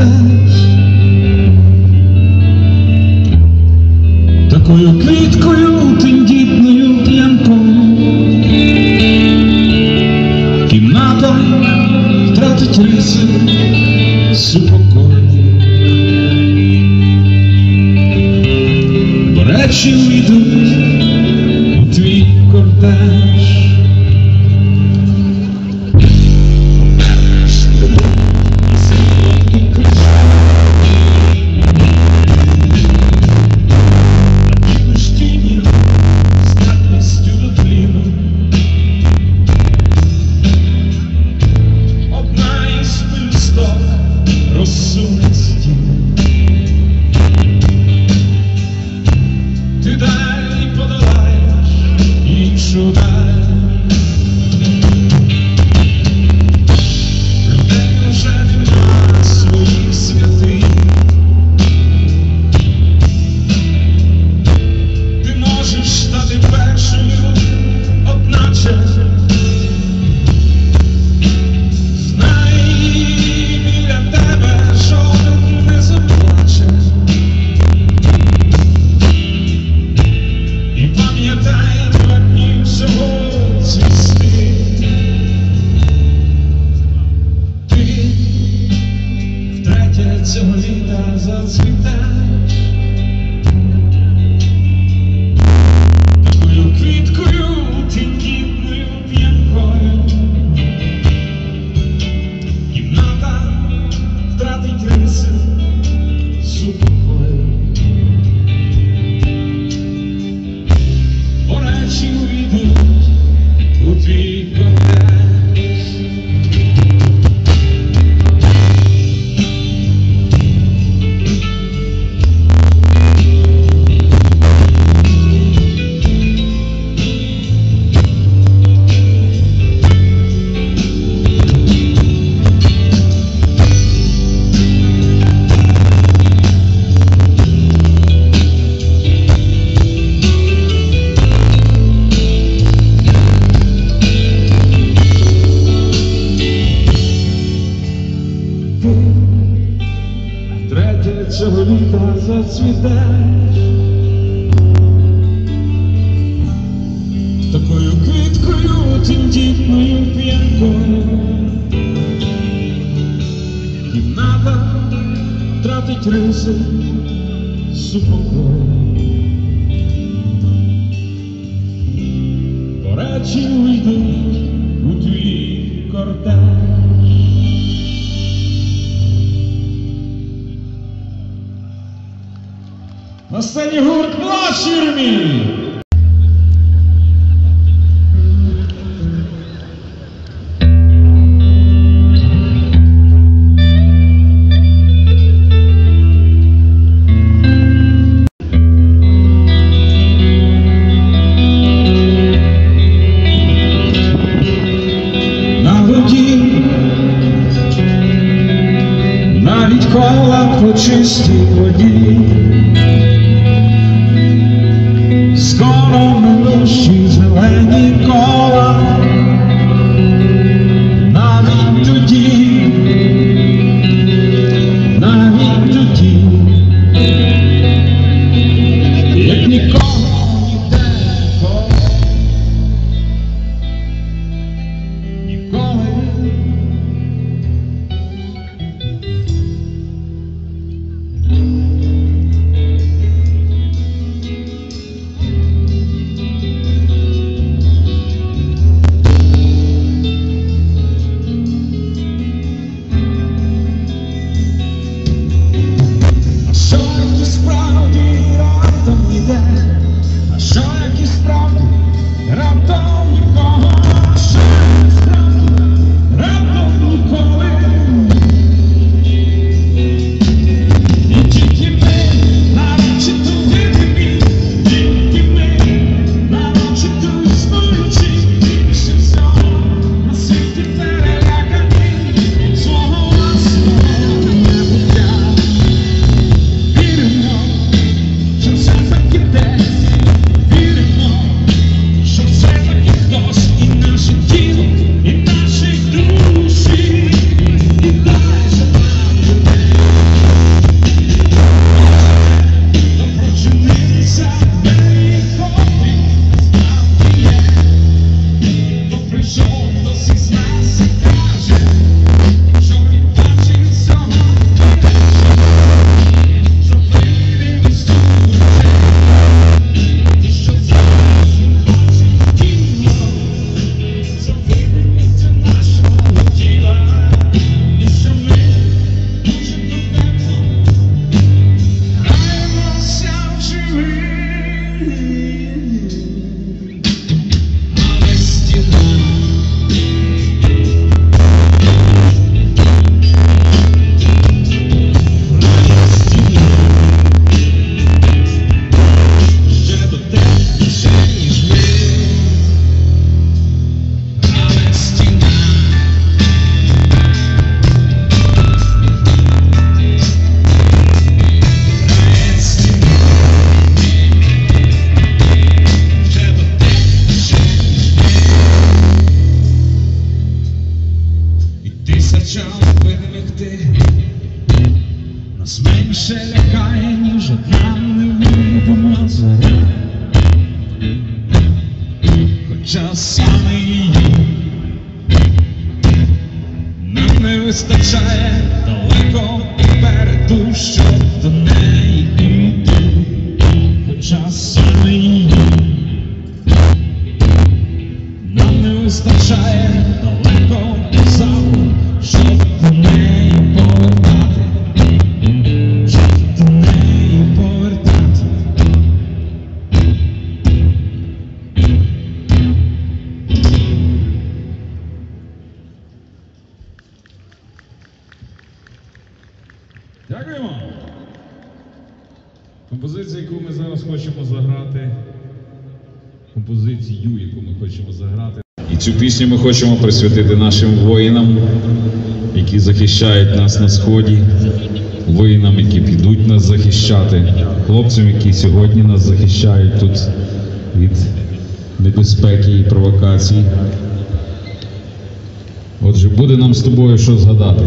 love. as I'll sweep that першого літа зацвітеш такою квіткою тендітною п'янкою кімната тратить риси супокою. На сцені гурт «Младші Навіть кола по чистій воді. Чекає, ніж одна невидима зоря. Хоча саме її нам не вистачає далеко попереду, щоб до неї йти. Хоча саме її нам не вистачає хочемо заграти. Композицію, яку ми хочемо заграти. І цю пісню ми хочемо присвятити нашим воїнам, які захищають нас на сході, воїнам, які підуть нас захищати, хлопцям, які сьогодні нас захищають тут від небезпеки і провокацій. Отже, буде нам з тобою що згадати.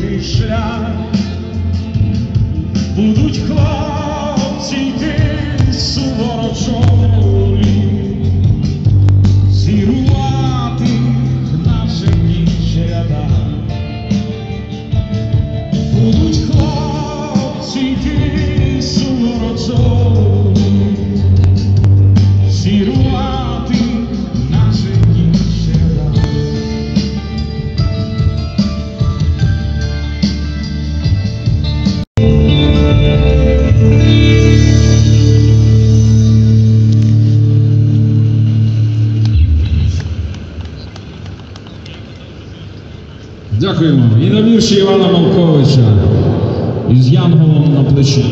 Krishna. Дякуємо. І на вірші Івана Малковича із Янголом на плечі.